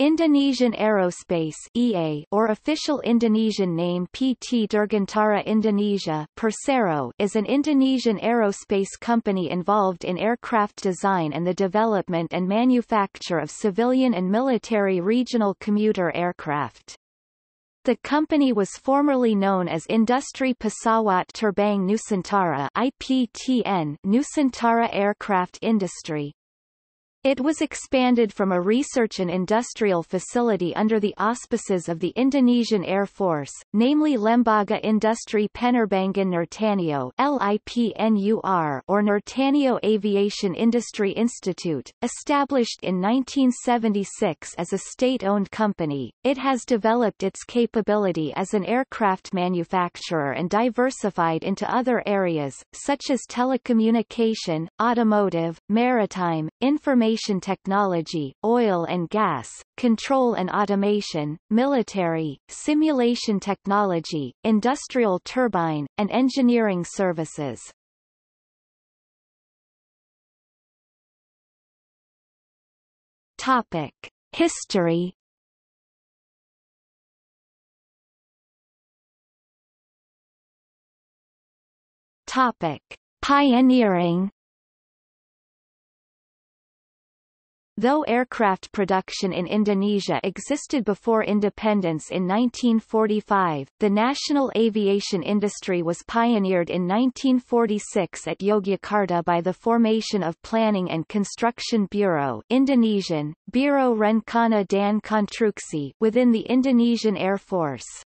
Indonesian Aerospace EA or official Indonesian name PT Dirgantara Indonesia Persero is an Indonesian aerospace company involved in aircraft design and the development and manufacture of civilian and military regional commuter aircraft. The company was formerly known as Industri Pesawat Terbang Nusantara IPTN Nusantara Aircraft Industry, it was expanded from a research and industrial facility under the auspices of the Indonesian Air Force, namely Lembaga Industri Penerbangan Nurtanio LIPNUR or Nurtanio Aviation Industry Institute, established in 1976 as a state-owned company. It has developed its capability as an aircraft manufacturer and diversified into other areas, such as telecommunication, automotive, maritime, information information technology, oil and gas, control and automation, military, simulation technology, industrial turbine, and engineering services. Topic. History Topic. Pioneering Though aircraft production in Indonesia existed before independence in 1945, the national aviation industry was pioneered in 1946 at Yogyakarta by the formation of Planning and Construction Bureau Indonesian, Biro Rencana dan Konstruksi within the Indonesian Air Force.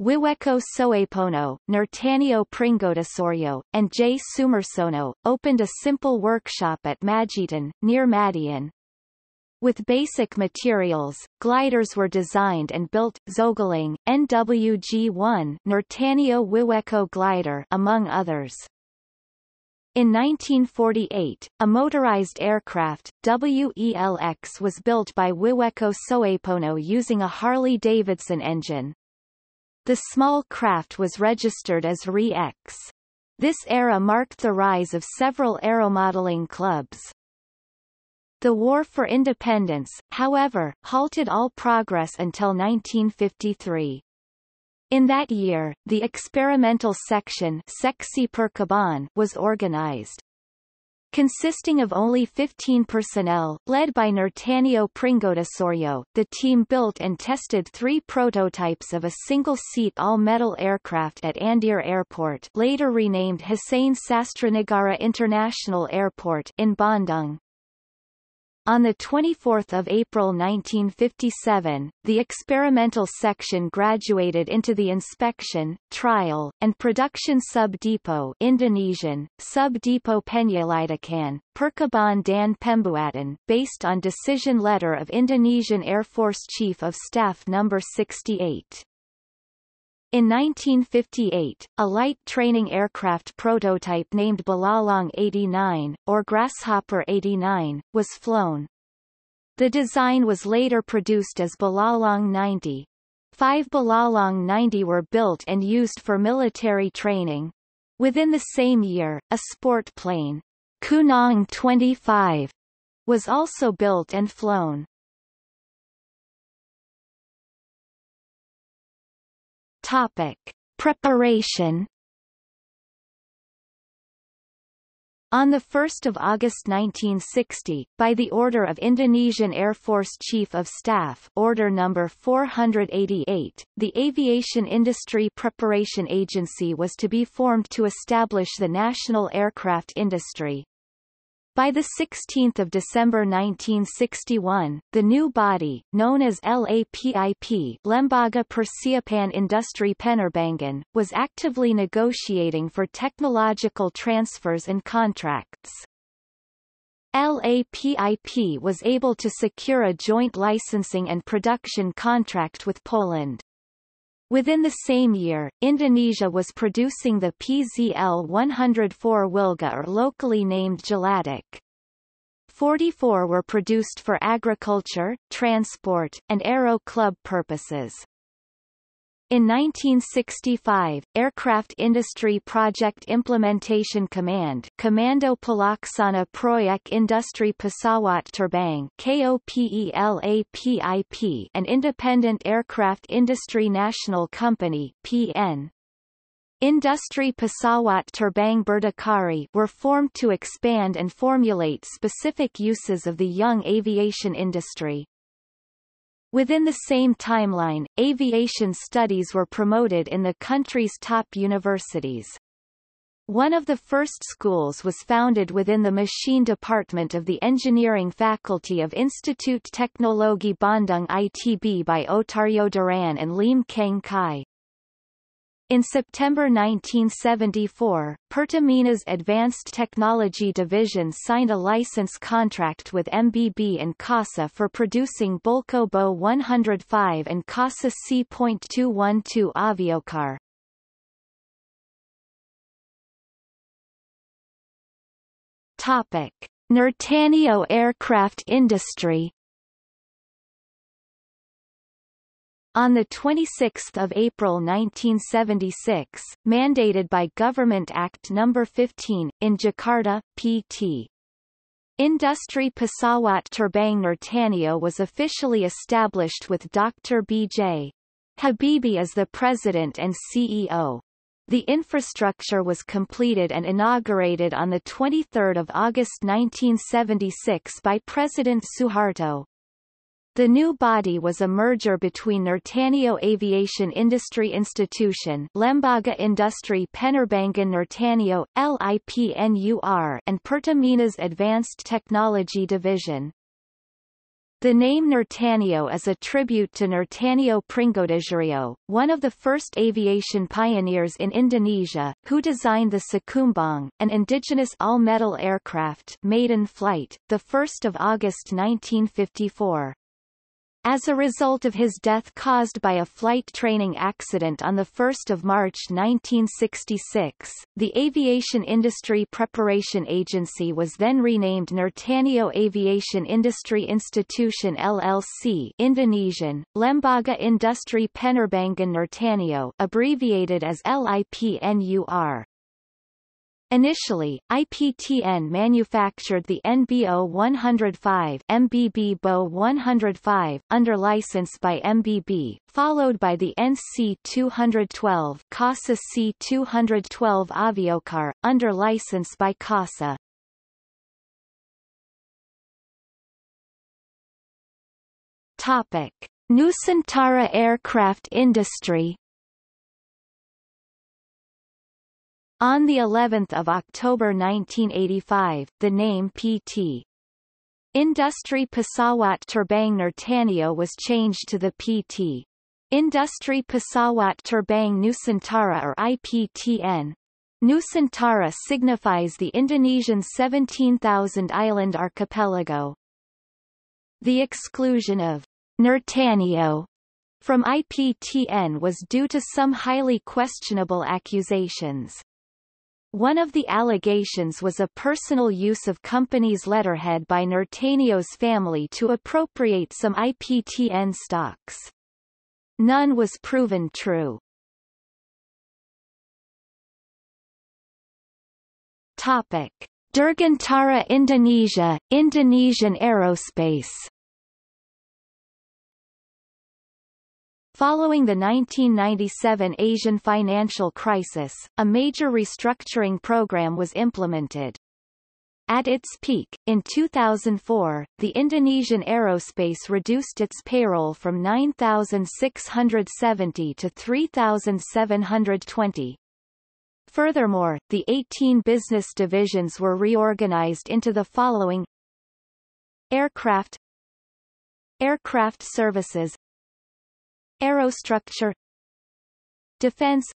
Wiweko Soepono, Nurtanio Pringgoadisurjo, and J. Sumarsono, opened a simple workshop at Magetan, near Madiun. With basic materials, gliders were designed and built, Zogling, NWG-1 Nurtanio Wiweko glider among others. In 1948, a motorized aircraft, WELX was built by Wiweko Soepono using a Harley-Davidson engine. The small craft was registered as RE-X. This era marked the rise of several aeromodeling clubs. The War for Independence, however, halted all progress until 1953. In that year, the experimental section Seksi Percobaan was organized consisting of only 15 personnel, led by Nurtanio Pringgoadisurjo. The team built and tested three prototypes of a single-seat all-metal aircraft at Andir Airport later renamed Hussein Sastranegara International Airport in Bandung. On 24 April 1957, the experimental section graduated into the inspection, trial, and production sub-depot Indonesian, sub-depot Penyelidikan, Percobaan dan Pembuatan, based on decision letter of Indonesian Air Force Chief of Staff No. 68. In 1958, a light training aircraft prototype named Belalang 89, or Grasshopper 89, was flown. The design was later produced as Belalang 90. Five Belalang 90 were built and used for military training. Within the same year, a sport plane, Kunang 25, was also built and flown. Topic. Preparation On 1 August 1960, by the order of Indonesian Air Force Chief of Staff Order No. 488, the Aviation Industry Preparation Agency was to be formed to establish the national aircraft industry. By 16 December 1961, the new body, known as LAPIP Lembaga Persiapan Industri Penerbangan, was actively negotiating for technological transfers and contracts. LAPIP was able to secure a joint licensing and production contract with Poland. Within the same year, Indonesia was producing the PZL-104 Wilga or locally named Gelatik. 44 were produced for agriculture, transport, and aero club purposes. In 1965, Aircraft Industry Project Implementation Command Komando Pelaksana Proyek Industri Pesawat Terbang KOPELAPIP an independent aircraft industry national company PN Industri Pesawat Terbang Berdikari were formed to expand and formulate specific uses of the young aviation industry. Within the same timeline, aviation studies were promoted in the country's top universities. One of the first schools was founded within the machine department of the engineering faculty of Institut Teknologi Bandung ITB by Oetarjo Diran and Lim Keng Kai. In September 1974, Pertaminas Advanced Technology Division signed a license contract with MBB and CASA for producing Bolkow Bo 105 and CASA C.212 Aviocar. Topic. Nurtanio aircraft industry On 26 April 1976, mandated by Government Act No. 15, in Jakarta, PT. Industri Pesawat Terbang Nurtanio was officially established with Dr. B.J. Habibie as the president and CEO. The infrastructure was completed and inaugurated on 23 August 1976 by President Suharto. The new body was a merger between Nurtanio Aviation Industry Institution Lembaga Industri Penerbangan Nurtanio, LIPNUR and Pertaminas Advanced Technology Division. The name Nurtanio is a tribute to Nurtanio Pringgoadisurjo, one of the first aviation pioneers in Indonesia, who designed the Sikumbang, an indigenous all-metal aircraft maiden flight, 1 August 1954. As a result of his death caused by a flight training accident on 1 March 1966, the Aviation Industry Preparation Agency was then renamed Nurtanio Aviation Industry Institution LLC Indonesian, Lembaga Industri Penerbangan Nurtanio abbreviated as LIPNUR. Initially, IPTN manufactured the NBO 105 MBB Bo 105 under license by MBB, followed by the NC 212 CASA C 212 Aviocar, under license by CASA. Topic. Nusantara aircraft industry On the 11th of October 1985, the name PT. Industri Pesawat Terbang Nurtanio was changed to the PT. Industri Pesawat Terbang Nusantara or IPTN. Nusantara signifies the Indonesian 17,000 island archipelago. The exclusion of Nurtanio from IPTN was due to some highly questionable accusations. One of the allegations was a personal use of company's letterhead by Nurtanio's family to appropriate some IPTN stocks. None was proven true. Topic. Dirgantara Indonesia, Indonesian Aerospace Following the 1997 Asian financial crisis, a major restructuring program was implemented. At its peak, in 2004, the Indonesian aerospace reduced its payroll from 9,670 to 3,720. Furthermore, the 18 business divisions were reorganized into the following Aircraft Aircraft Services Aerostructure Defense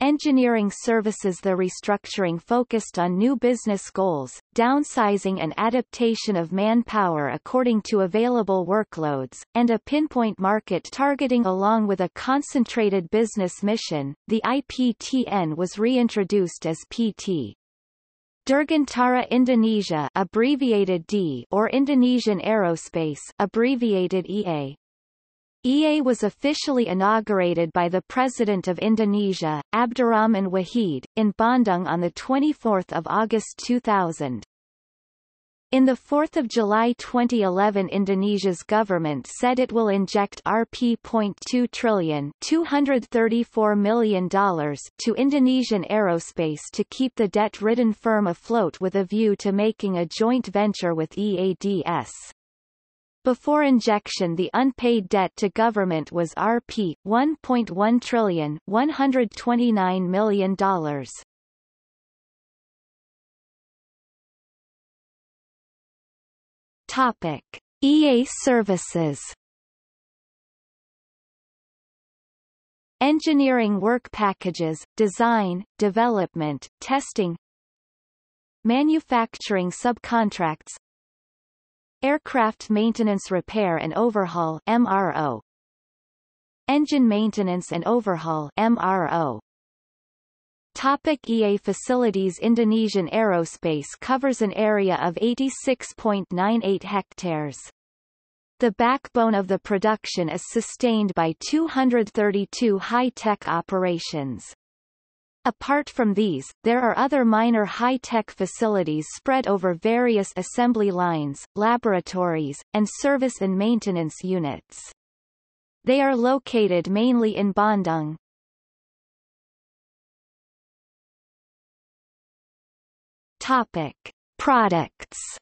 Engineering services The restructuring focused on new business goals, downsizing and adaptation of manpower according to available workloads, and a pinpoint market targeting along with a concentrated business mission. The IPTN was reintroduced as PT. Dirgantara Indonesia abbreviated D or Indonesian Aerospace abbreviated EA. EA was officially inaugurated by the President of Indonesia, Abdurrahman Wahid, in Bandung on 24 August 2000. In the 4 July 2011 Indonesia's government said it will inject Rp.2 trillion $234 million to Indonesian aerospace to keep the debt-ridden firm afloat with a view to making a joint venture with EADS. Before injection the unpaid debt to government was Rp. 1.1 trillion $129 million. Topic. EA services Engineering work packages, design, development, testing Manufacturing subcontracts Aircraft Maintenance Repair and Overhaul MRO Engine Maintenance and Overhaul MRO Topic EA facilities Indonesian Aerospace covers an area of 86.98 hectares. The backbone of the production is sustained by 232 high-tech operations. Apart from these, there are other minor high-tech facilities spread over various assembly lines, laboratories, and service and maintenance units. They are located mainly in Bandung. Topic: Products.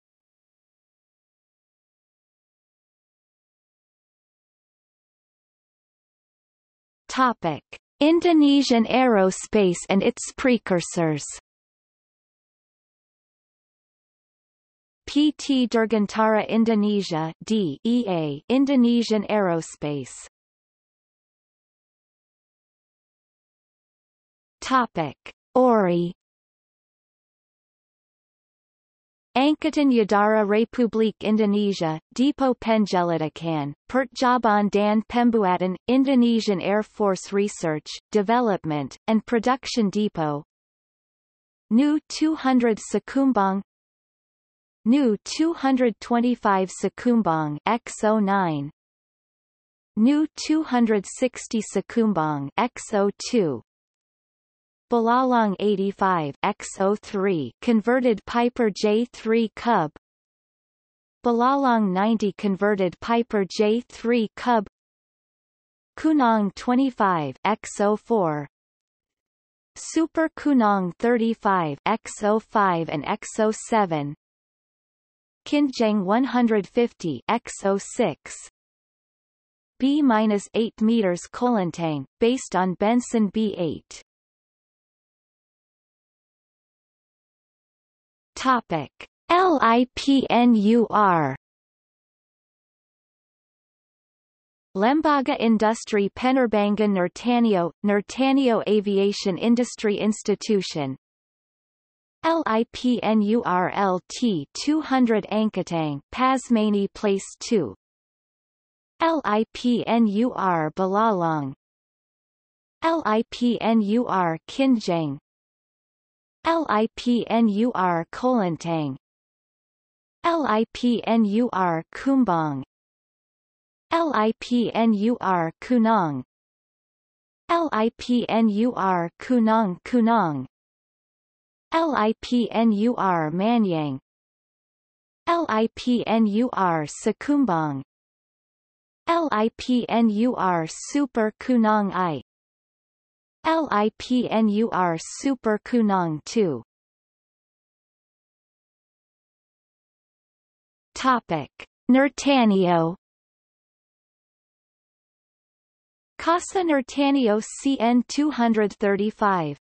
Topic: Indonesian aerospace and its precursors. PT Dirgantara Indonesia DEA Indonesian Aerospace Topic AURI Angkatan Udara Republik Indonesia, Depo Penjelidikan, Pertjaban dan Pembuatan, Indonesian Air Force Research, Development, and Production Depot. Nu 200 Sikumbang Nu 225 Sikumbang X09 Nu 260 Sikumbang X02 Belalang 85 X03 converted Piper J3 Cub. Belalang 90 converted Piper J3 Cub. Kunang 25 X04 Super Kunang 35 X05 and X07 Kinjang 150 X06 B-8 meters Kolintang, based on Benson B8 Topic: LIPNUR Lembaga Industri Penerbangan Nurtanio, Nurtanio Aviation Industry Institution. LIPNURLT 200 Angkatang Pasmani Place 2 LIPNUR Belalang. LIPNUR Kinjang LIPNUR Kolintang LIPNUR Kumbang. LIPNUR Kunang. LIPNUR Kunang Kunang. LIPNUR Manyang. LIPNUR Sikumbang LIPNUR Super Kunang I LIPNUR Super Kunang 2 Topic. Nurtanio Casa Nurtanio CN 235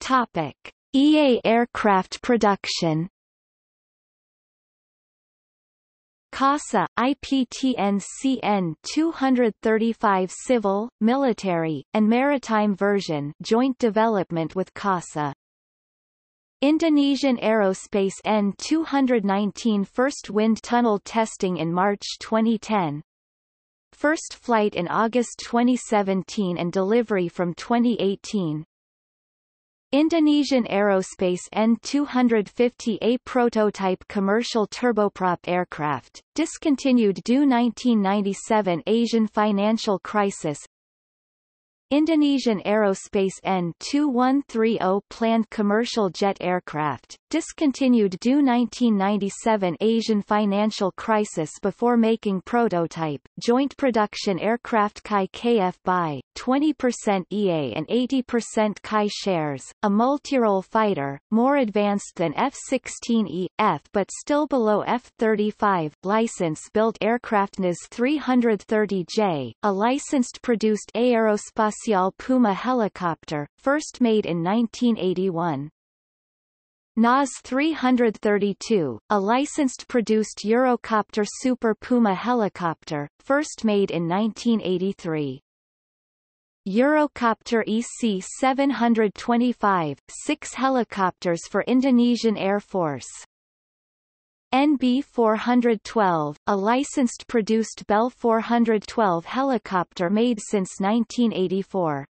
Topic. EA aircraft production CASA, IPTN CN 235 Civil, Military, and Maritime version joint development with CASA. Indonesian Aerospace N219 First wind tunnel testing in March 2010. First flight in August 2017 and delivery from 2018. Indonesian Aerospace N250A prototype commercial turboprop aircraft, discontinued due 1997 Asian financial crisis Indonesian Aerospace N2130 planned commercial jet aircraft, discontinued due 1997 Asian financial crisis before making prototype, joint production aircraft Kai KF by, 20% EA and 80% Kai shares, a multirole fighter, more advanced than F-16E, F but still below F-35, license-built aircraft NAS 330J, a licensed produced Aerospatiale Puma helicopter, first made in 1981. NAS 332, a licensed produced Eurocopter Super Puma helicopter, first made in 1983. Eurocopter EC-725, six helicopters for Indonesian Air Force. NB-412, a licensed produced Bell 412 helicopter made since 1984.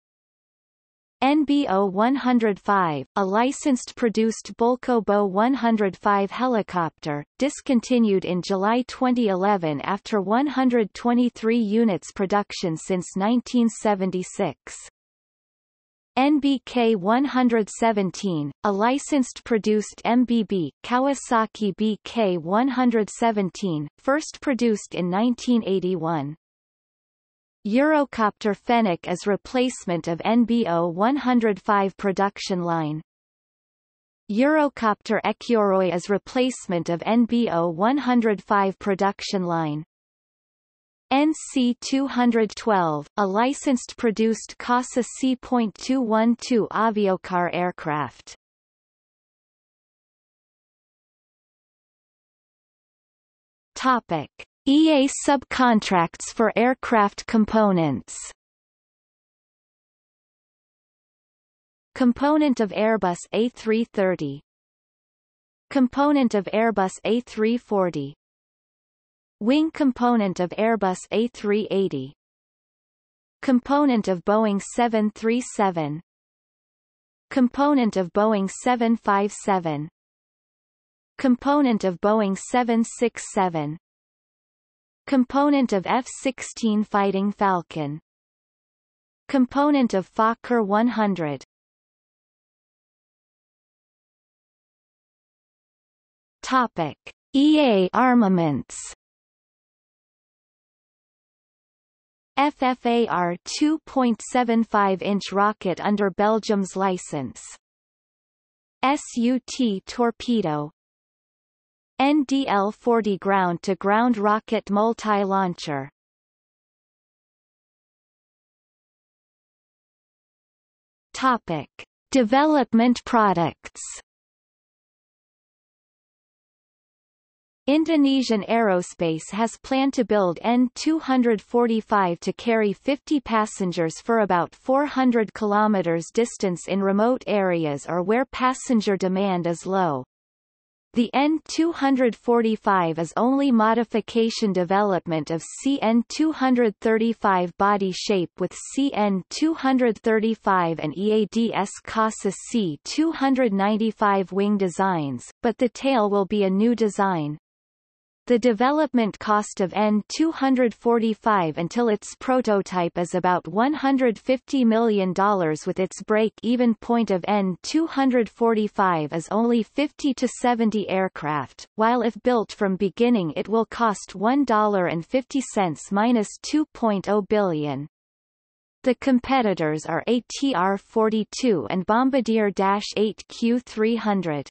NBO 105, a licensed produced Bolkow Bo 105 helicopter, discontinued in July 2011 after 123 units production since 1976. NBK 117, a licensed produced MBB, Kawasaki BK 117, first produced in 1981. Eurocopter Fennec as replacement of NBO 105 production line. Eurocopter Ecureuil as replacement of NBO 105 production line. NC-212, a licensed produced CASA C.212 aviocar aircraft. Topic. EA subcontracts for aircraft components Component of Airbus A330 Component of Airbus A340 Wing component of Airbus A380 Component of Boeing 737 Component of Boeing 757 Component of Boeing 767 Component of F-16 Fighting Falcon. Component of Fokker 100 Topic. EA armaments FFAR 2.75-inch rocket under Belgium's license SUT torpedo NDL-40 ground-to-ground rocket multi-launcher. Topic: Development products. Indonesian Aerospace has planned to build N245 to carry 50 passengers for about 400 km distance in remote areas or where passenger demand is low. The N245 is only modification development of CN235 body shape with CN235 and EADS CASA C295 wing designs, but the tail will be a new design. The development cost of N245 until its prototype is about $150 million with its break-even point of N245 is only 50 to 70 aircraft, while if built from beginning it will cost $1.50 minus 2.0 billion. The competitors are ATR-42 and Bombardier-8 Q300.